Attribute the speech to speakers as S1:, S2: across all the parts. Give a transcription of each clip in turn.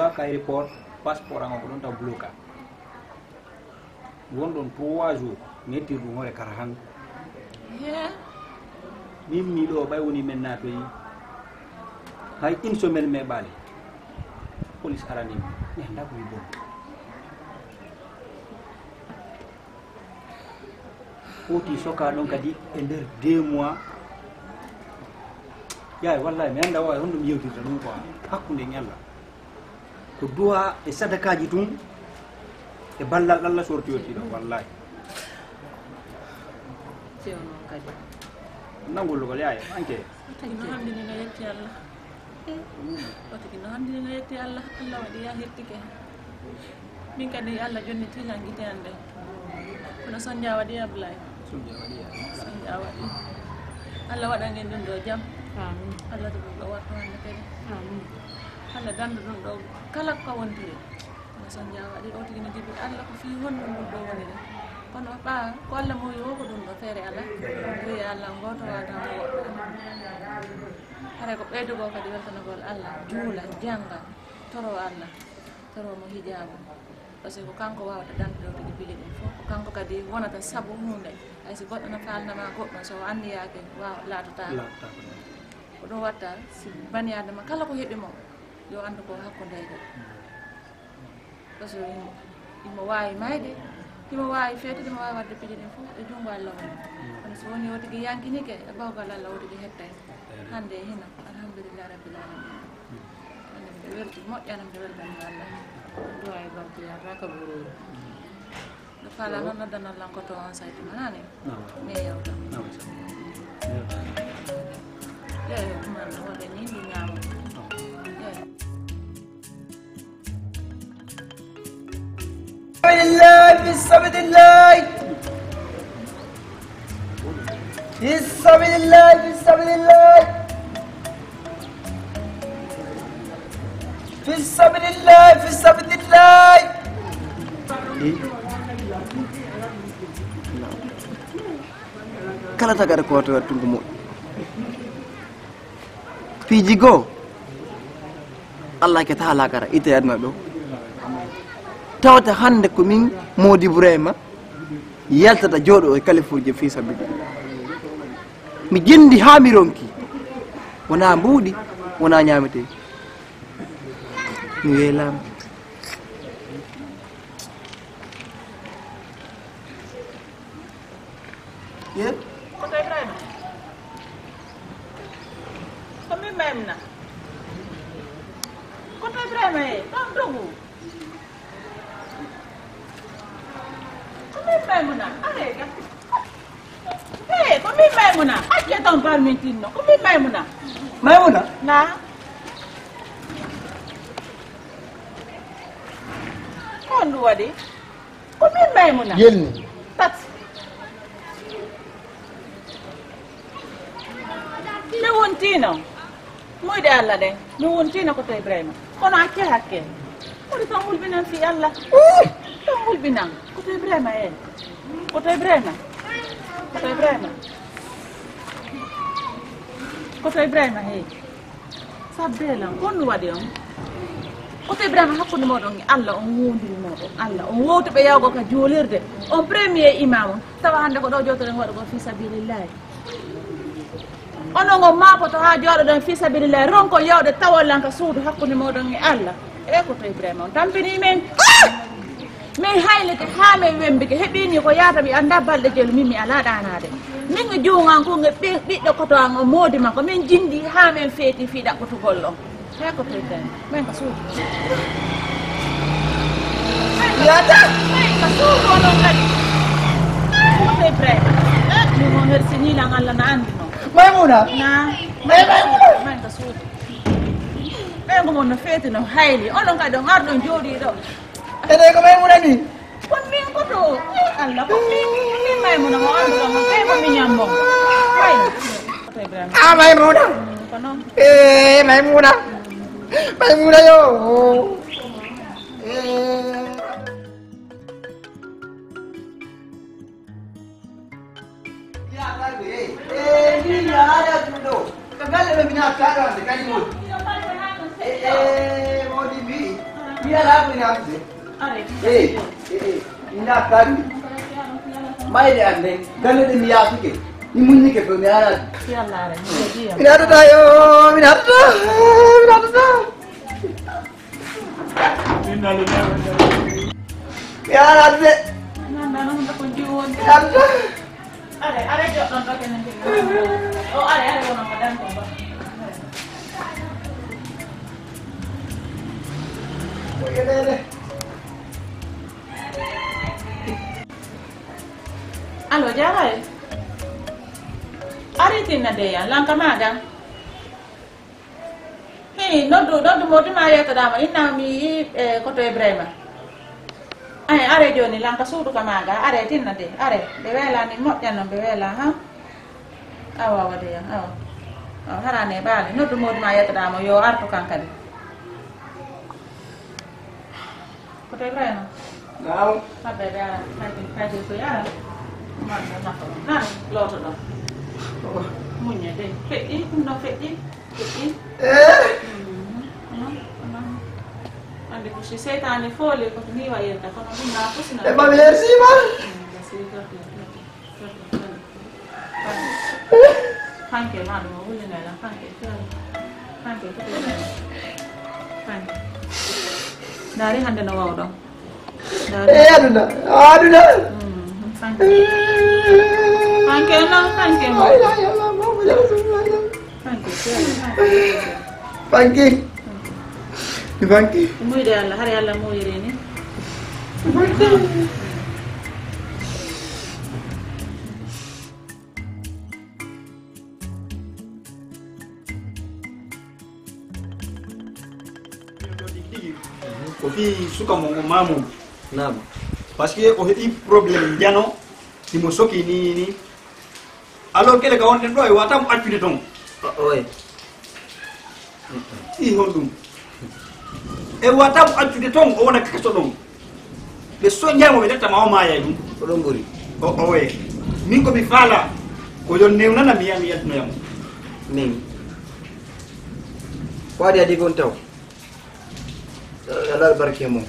S1: ha kay report passeport an o ko ɗon taw bloka wonɗon trois jours nettir ɗum hoore kara han
S2: Yeah.
S1: min mi ɗo ɓay woni men natoyi hay une semaine me ɓaali police aranimi mi anda ko wi bon. Foti soka ɗon kadi e nder deux mois yaay wallahi mi anda wawi honɗo mi yewtirta ɗum quoi hakkude allah ko duwa e sadakaji tun e ballal allah ɗo wallahi nangollugol yaye anke
S2: no hanndini no yetti Allah. Otigi no hanndini no yetti Allah. Allah waɗi ya hettike. Min kadi Allah jonni tilan gite an nde. Kono sonja waɗi Ablaye.
S1: sunja waɗi.
S2: Allah waɗangen ɗum ɗo jam.
S3: Amin.
S2: Allah to ɗum ɗo watto kadi. Allah danda ɗum ɗo kala ko wontiri. Kono sonja waɗi o tigi no jibi Allah ko fii honno ɗum ɗo woni ɗo. kono ɓa ko Allah mo wi o ko ɗum ɗo feere Allah goto wata mo woɗɗo hara ko ɓeydugo kadi Allah juula janga toro Allah toro mo hijabu par ce que ko kanko wawata danduɗo kadi bili ɗum fof ko kanko kadi wonata saabu hunde hay si goɗɗo no falnama goɗɗo so andiyake wawa laatota
S1: laata
S2: ko ɗum watta si bani adama kala ko heeɓimo yo andu ko hakkudeyɗo par ce que imo wawi mayde imo wawi feetude imo wawi wadde piiji ɗin fof e junngo allah woni kono so woni o tigui yankinike e bawgal allah o tigui hettay hande e hina alhamdulillah rabbil alamin. Hande mbiɗa welti moƴƴana mbiɗa weltani allah.
S3: Duwa e barke yata ka bururi.
S2: ɗo faala noon noddanollan koto on saytu manani
S1: nawa
S2: ne yewta.
S1: Sa
S2: yeyo ɗumanno waɗe ni
S4: في سبيل الله في سبيل الله في سبيل الله في سبيل الله في سبيل الله
S5: kala tagata ko wata wattungo moƴƴo piiji goo allah keta ha lakara ita aduna ɗo tawata hande ko min modi bourayma yaltata jooɗo e kalifurje fi sabilillah mi jindi ha mi ronki wona mbuuɗi wona ñamete mi weelama. Ye
S2: koto ibrahima. Ko min maymna koto ibrahima e ɗon dogu Maimouna arrête eh ko min Maimouna acce ton par mintin no ko min Maimouna
S4: Maimouna
S2: na ko ndu waɗi ko min Maimouna
S4: yelni
S2: tat mi wontino moyde allah ɗen mi wontino ko to ibrahima kono hakke hakke oɗi tan wulminan fi allah tan hulɓinan koto ibrahima en koto ibrahima koto ibrahima koto ibrahima he sabbelan kon ɗum waɗi on. Koto ibrahima hakkude moɗon e allah on wondiri moɗon allah on wowtuɓe yawgo ka juulirde on premier imam on tawa hannde ko ɗo jotoɗen waɗa ko fi sabilillahi onon on mapoto ha jooɗoɗon fi sabilillahi ronko yawde tawollan ka suudu hakkude moɗon e allah e koto ibrahima on. Tampini men ah! Min haylike ha min wembike heeɓini ko yaata mi anda balɗe jeelu min mi ala ɗanade min e juugan ko e ɓiɗɗo koto an o moodi makko min jindi ha min feeti fi ɗaɓɓutugol on he koto ibrahima min ka suudu
S4: yata
S2: min ka suudu onon kadi ibrahima min on hersinilan allah no andi noon
S4: maymuna
S2: na man ka suudu ɓen ko mon no feeti no hayli onon kadi on arɗon jooɗi ɗo
S4: cái đây có Tene kau main muna ni.
S2: Kon mi ko to. Allah ko mi. Mi mai muna mo an ko mo kai
S4: mo mi
S2: nyambo. Mai.
S4: Ah mai muna. Kono. Eh mai muna. Mai muna yo. Eh kagale mina kara ndikanyimo eh modi
S5: bi bi alapo ni
S2: amze
S5: Eh, eh, eh. Ina kari. Mai de ande. De mi ya fike. Ni mun ni ke ko mi ara.
S2: yalla are mo jiya
S5: Min haɗata yo, min haɗata, min haɗata. Mi haɗata de,
S2: nan nan on ko jiwon
S5: mi haɗata.
S2: are are jo don do kenen o are are wono ko dan ko ba
S5: Moƴƴeɗeɗe.
S2: allo jaray aritinna deya lanka maɗa hi noddu noddu modima yettadama inna mi e koto ibrahima ay are joni lanka suudu ka maga are tinna de are ɓe weelani moƴƴanno ɓe weela ha. Awa awa deya awa awa harane ɓaale noddu modima yettadama yo artu kan kadi koto ibrahima
S5: Naam.
S2: Habbe ɓe ara ko yara manno nafa nan lootoɗo muñe de feƴƴi ɗum no feƴƴi feƴƴi andi ko si seytani foole koto ni wayirta kono ɗum na fosina
S5: e mami hersima
S2: panke maɗum o wulinayla panke panke panke dari hande no wawɗo
S5: dari aduna aduna
S2: fanke fanke non fanke mo
S5: La ilaha illallah, Muhammad Rasulullah.
S2: fanke feere fanke
S5: Fanki. Ni fanki.
S2: muyde allah har allah moyiri ni
S1: o fi suka mo ngo mamum
S5: Naam.
S1: Parce que o heɓi probléme jano imo soki ni ni. Alors kele ka wonɗen ɗo e watamo accude toon i hon ɗum e watamo accude toon o wona kaso ɗon ɓe soñjamo ɓe ɗettama o maya ɗum
S5: Oɗon ɓuri.
S1: o oye min komi faala ko yon newnana mi yiya mi yaltinoyamo
S5: min. Waɗi adi gon taw yalla barke mum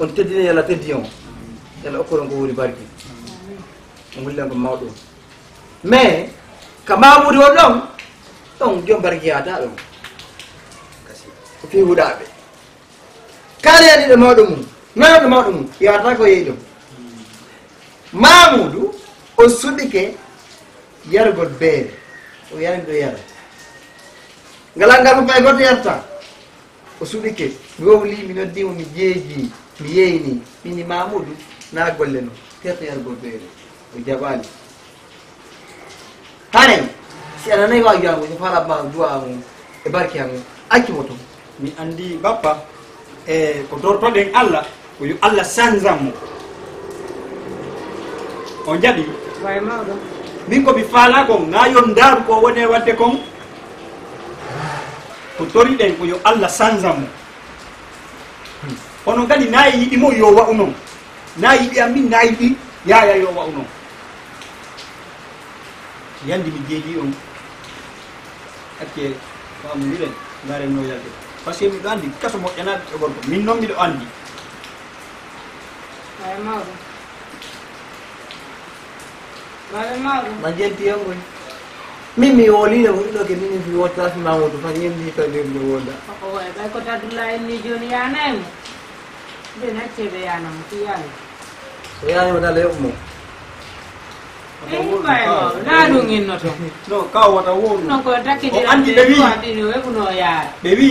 S5: on teddini yalla teddi on yalla okkoɗon ko woni barke on hullen ko mawɗo mais ka mamude o ɗon ɗon jom barke yata ɗon ko fi huɗaɓe kala yaɗiɗo mawɗo mum nayoɗo mawɗo mum yata ko yeeyi ɗon mamoudou o suɗike yargol beere o yarani ɗo yara ngala ngal ko pay goto yarta o suɗike mi wowli mi noddimo mi jeeji mi yeyni mini mamoudou na golle no terto yargol beere o jaɓani haray si aɗa nayi wawi wiyango so fala ma duwa mum e barke han accimo toon
S1: mi andi bappa e ko dortoɗen allah ko yo allah sanzanmo o jaɓi
S3: way mawɗo
S1: min komi faala kon na yon daaru ko woni e wadde kon ko toriɗen ko yo allah sanzanmo kono kadi yidi mo yo wa'u noon yidi am min nayiɗi yaya yo wa'u noon yandi mi jeeji on hakke famodiren garenno yalde par ce que miɗo andi kaso moƴƴana ɓiɗɗo gorko min noon miɗo andi.
S3: Mawɗo
S5: ma jenti yongoy min mi woolino huɗɗo ke minin fi wottaki mamoudou fan yemni to
S3: ɗirmi wooda ɓay ko tadulla en ni joni yanaymo
S5: இது என்ன தேவையான
S3: முக்கியால் Kaya yun na
S1: leo mo. Baby,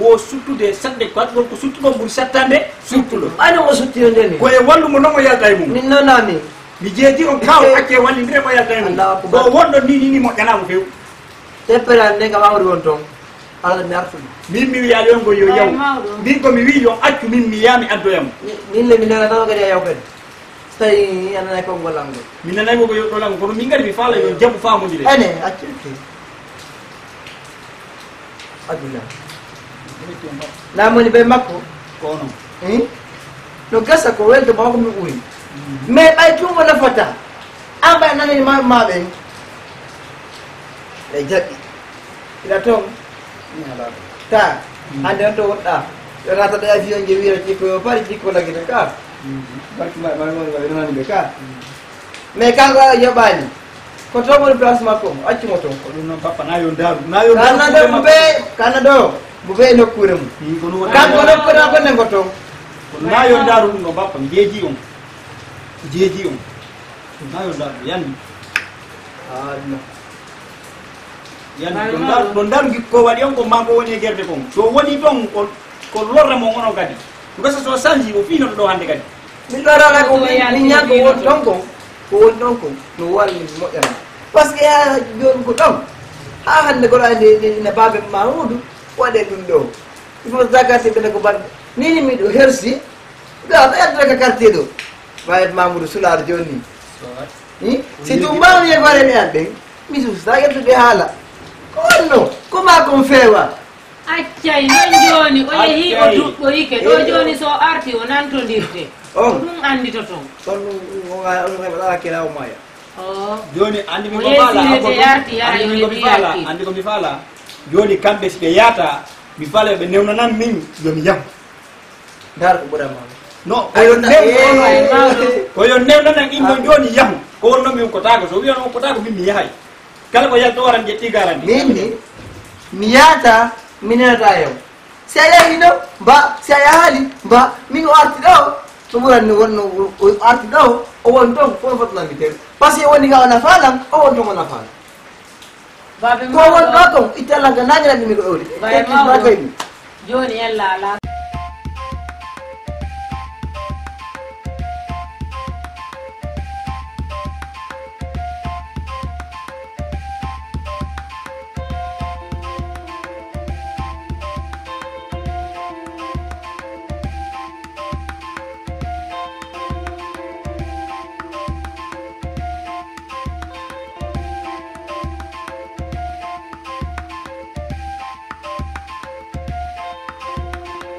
S3: wo sutu de
S1: sande kwat wo sutu ko muri satande ah, sutu lo. Ano
S5: wo o yonde ni?
S1: Ko e wallu mo nongo yalta mu. Ni
S5: no nami.
S1: Mi jeji on kaw ake walli ndre mo
S5: yalta mu.
S1: Ko wondo ni ni mo kana few.
S5: Tepera ne ka wawri won toon allah mi artuɗum
S1: min mi wiyaɗo on ko yo yaw min komi wi yo accu min mi yami addoyamo
S5: min le mi nana tawa kadi a yaw kadi so tawi ananay ko am ngol
S1: mi nanaymo ko yoɗɗolamo kono min gadi mi faala yo jaɓu famudire
S5: ene accirte aduna namoni ɓe makko
S1: ko onon
S5: hein? no gasa ko welde mako mi ɓuuri mais ɓay tumo nafata. An ɓay nanani ma maɓen ɓe jaɓɓi ila toon ta hande on to woɗɗa yo natata avion je wira cikko yo pari cikko lagita ka barki ma ma ma ma be ka mais kanko yoɓani ko to woni place makko accimo to
S1: ko ɗum noon papa nayo
S5: kanna ɗo mo ɓe kanna ɗo mo ɓe nokkure mum
S1: kono
S5: kanko nokkure ko nego to
S1: nayo daru ɗum ɗo bappa mi jeeji on
S5: no
S1: yandi ɗon daru ɗon daru ko waɗi on ko manko woni e guerde kon. So woni ɗon ko ko lorre mo onon kadi. Gasa so sanji o finoto ɗo hannde kadi.
S5: Min ɗorala ko min ñanko woni ɗon kon ko woni ɗon kon no walli moƴƴana par ce que ya joni ko ɗon. Ha hande koɗo andi ne babe mamudu waɗe ɗum ɗo. Il faut zakarte ɓene ko baɗɗe nini miɗo hersi ga ɗo ƴettata ka quartier ɗo. Wayat mamoudou soulare joni. Ni si tum mbawni e gore ɓe an ɓen mi susta ƴettude haala ono komako mfewa
S3: accay non joni oye hi o duɓɓoyike ɗo ee. joni so arti o
S5: nantodirde
S3: ɗum andito ton
S5: on oh. ɗumalaakira maya
S1: joni andi mi
S3: komi fala
S1: andi komi fala joni kamɓe siɓe yaata mi faala ɓe newnanan min yomi yahu
S5: ndar ko ɓuɗama
S1: non koyo newnanan ɗin ɗon joni yahu ko wonnomin kotaako so wiyan on min mi yahay kala ko yalto waran jetti garandi
S5: min ni mi yaata mi nenata yew si a yahi ɗo mba si a yahali mba min o arti ɗo so ɓuranni wonno o arti ɗo o woni toon fof fotanami ten par ce que woni ga o nafalam o won toon o nafala
S3: babe
S5: ko won ɗo kon mi ko kayɗum
S3: joni yalla ala